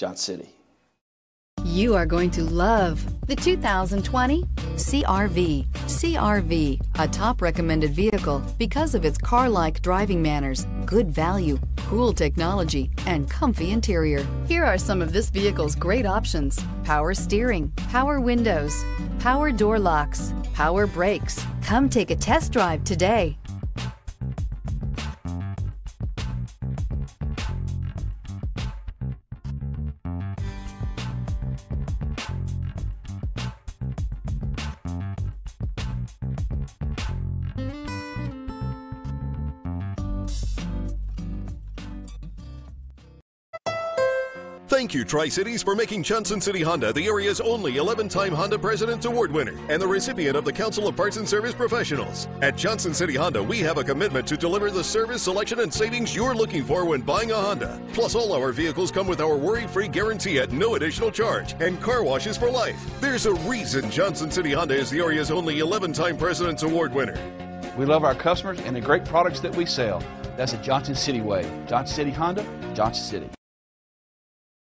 Johnson City. You are going to love the 2020 CRV. CRV, a top recommended vehicle because of its car-like driving manners, good value, cool technology, and comfy interior. Here are some of this vehicle's great options. Power steering, power windows, power door locks, power brakes. Come take a test drive today. Thank you, Tri Cities, for making Johnson City Honda the area's only 11 time Honda President's Award winner and the recipient of the Council of Parts and Service Professionals. At Johnson City Honda, we have a commitment to deliver the service, selection, and savings you're looking for when buying a Honda. Plus, all our vehicles come with our worry free guarantee at no additional charge and car washes for life. There's a reason Johnson City Honda is the area's only 11 time President's Award winner. We love our customers and the great products that we sell. That's the Johnson City way. Johnson City Honda, Johnson City.